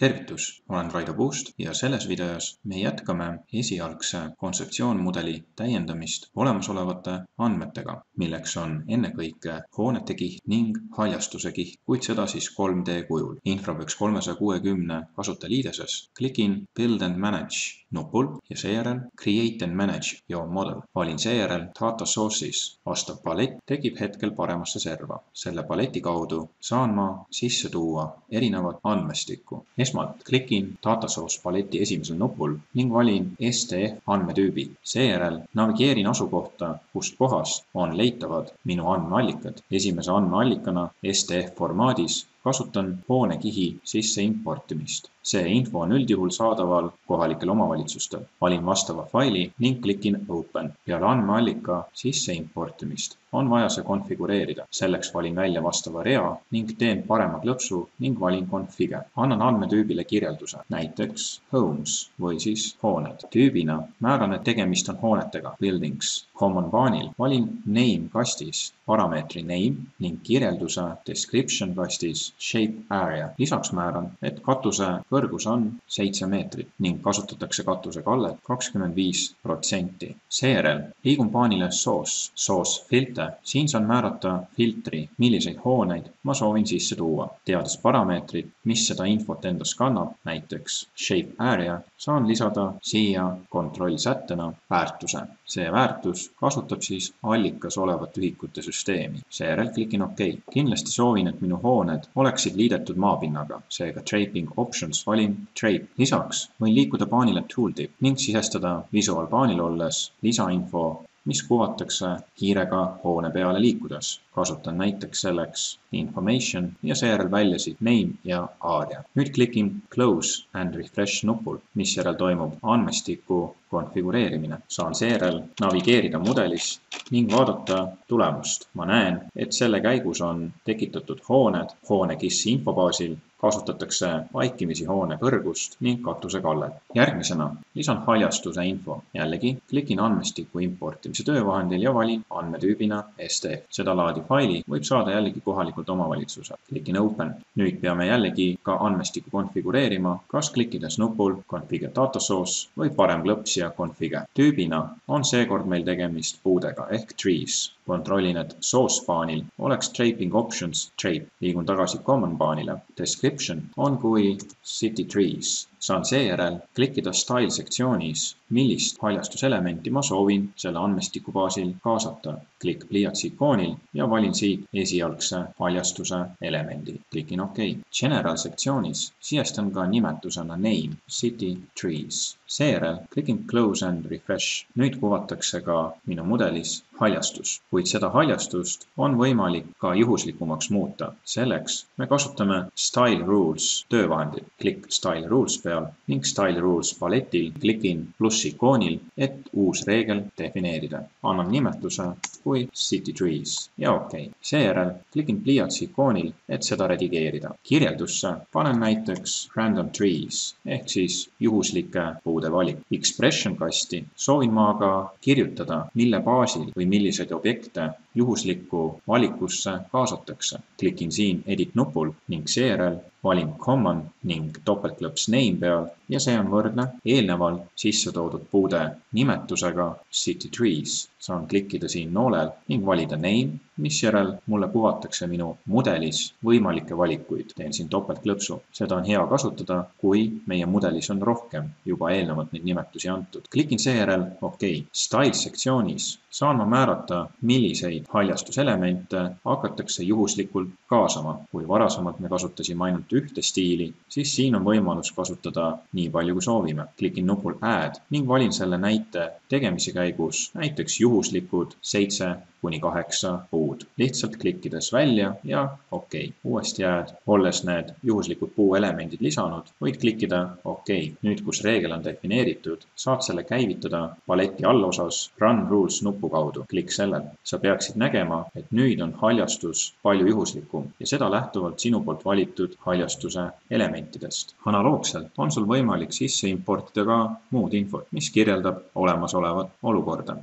tervitus, olen Raido Puust ja selles videos me jätkame esialgse kontseptsioonmudeli täiendamist olemasolevate andmetega, milleks on ennekõike hoonete kiht ning haljastuse kiht, kuid seda siis 3D kujul. Infraböks kolmesaja kuuekümne kasutajaliideses klikin Build and Manage nupul ja seejärel Create and Manage your model. valin seejärel Data Sources. vastav palett tekib hetkel paremasse serva. selle paleti kaudu saan ma sisse tuua erinevat andmestikku. esmalt klikin Data Source paleti esimesel nupul ning valin STF andmetüübi. seejärel navigeerin asukohta, kust kohast on leitavad minu andmeallikad. esimese andmeallikana STF formaadis kasutan hoonekihi sisse importimist. see info on üldjuhul saadaval kohalikel omavalitsustel. valin vastava faili ning klikin Open. peale andmeallika sisse importimist on vaja see konfigureerida. selleks valin välja vastava rea ning teen parema klõpsu ning valin Config'e. annan andmetüübile kirjelduse, näiteks homes või siis hooned. tüübina määran, et tegemist on hoonetega, buildings. Common baanil valin name kastis parameetri name ning kirjelduse description kastis shape area. lisaks määran, et katuse kõrgus on seitse meetrit ning kasutatakse katusekallet kakskümmend viis protsenti. seejärel liigun baanile source, source filter siin saan määrata filtri, milliseid hooneid ma soovin sisse tuua. teades parameetrit, mis seda infot endas kannab, näiteks shape area, saan lisada siia kontrollsättena väärtuse. see väärtus kasutab siis allikas olevat ühikute süsteemi. seejärel klikin OK. kindlasti soovin, et minu hooned oleksid liidetud maapinnaga, seega Draping Options valin Drape. lisaks võin liikuda baanile Tooltip ning sisestada Visual baanil olles lisainfo mis kuvatakse kiirega hoone peale liikudes. kasutan näiteks selleks information ja seejärel väljasid name ja area. nüüd klikin close and refresh nupul, misjärel toimub andmestiku konfigureerimine. saan seejärel navigeerida mudelis ning vaadata tulemust. ma näen, et selle käigus on tekitatud hooned hoone KISS infobaasil kasutatakse vaikimisi hoone kõrgust ning katusekallet. järgmisena lisan haljastuse info. jällegi klikin andmestiku importimise töövahendil ja valin andmetüübina STF. sedalaadi faili võib saada jällegi kohalikult omavalitsuselt. klikin open. nüüd peame jällegi ka andmestikku konfigureerima, kas klikkides nupul configure data source või parem klõps ja configure. tüübina on seekord meil tegemist puudega ehk trees kontrollin, et source baanil oleks draping options drape, liigun tagasi common baanile. Description on kui city trees. Saan seejärel klikkida style sektsioonis, millist haljastuselementi ma soovin selle andmestiku baasil kaasata. klikk pliiatsi ikoonil ja valin siit esialgse haljastuse elemendi. klikin OK. General sektsioonis sisestan ka nimetusena name city trees. seejärel klikin close and refresh. nüüd kuvatakse ka minu mudelis haljastus, kuid seda haljastust on võimalik ka juhuslikumaks muuta. selleks me kasutame Style Rules töövahendit. klikk Style Rules peal ning Style Rules paletil klikin plussi ikoonil, et uus reegel defineerida. annan nimetuse kui City Trees ja OK. seejärel klikin pliiatsi ikoonil, et seda redigeerida. kirjeldusse panen näiteks Random Trees ehk siis juhuslike puude valik. Expression kasti soovin ma aga kirjutada, mille baasil või milliseid objekte juhuslikku valikusse kaasatakse. klikin siin Edit nupul ning seejärel valin Common ning topeltklõps Name peal ja see on võrdne eelnevalt sisse toodud puude nimetusega City Trees. Saan klikkida siin noolel ning valida Name, misjärel mulle kuvatakse minu mudelis võimalikke valikuid. teen siin topeltklõpsu. seda on hea kasutada, kui meie mudelis on rohkem juba eelnevalt neid nimetusi antud. klikin seejärel OK. Style sektsioonis saan ma määrata, milliseid haljastuselemente hakatakse juhuslikult kaasama. kui varasemalt me kasutasime ainult ühte stiili, siis siin on võimalus kasutada nii palju, kui soovime. klikin nupul Add ning valin selle näite tegemise käigus näiteks juhuslikud seitse kuni kaheksa puud. lihtsalt klikkides välja ja OK. uuesti Add, olles need juhuslikud puuelemendid lisanud, võid klikkida OK. nüüd, kus reegel on defineeritud, saad selle käivitada paleti allosas Run Rules nupu kaudu. klikk sellel. sa peaksid nägema, et nüüd on haljastus palju juhuslikum ja seda lähtuvalt sinu poolt valitud haljastuse elementidest. analoogselt on sul võimalik sisse importida ka muud infot, mis kirjeldab olemasolevat olukorda.